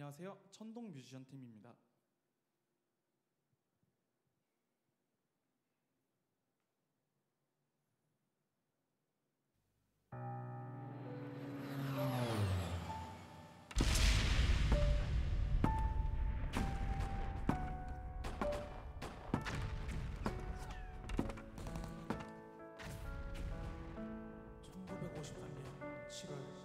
안녕하세요. 천동 뮤지션 팀입니다. 년 7월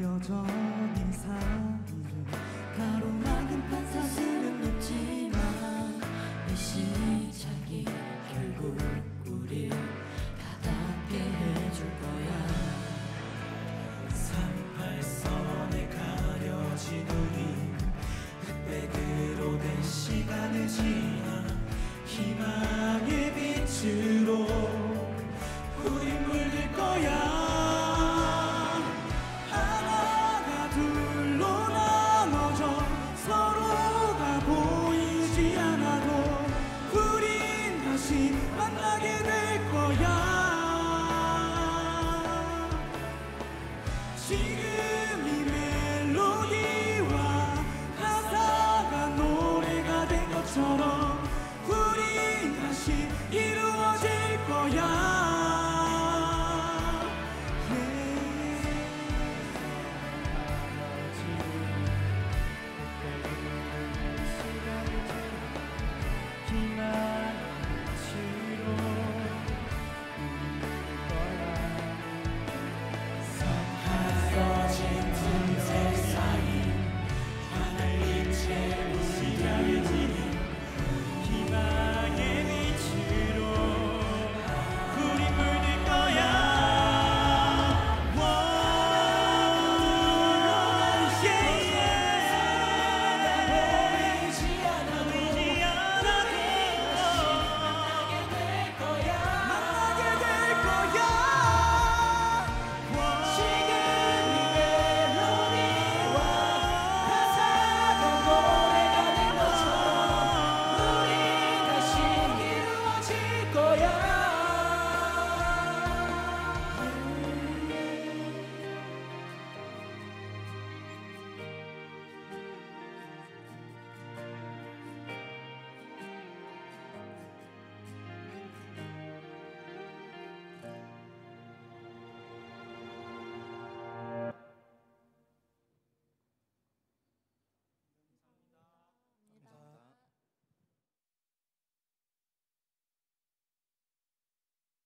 여전히 사이를 가로막은 판 사실은 높지만 이 시작이 결국 우릴 가닿게 해줄 거야. 38선에 가려진 우리 흑백으로 된 시간을 지나 희망의 빛으로 만나게 될 거야.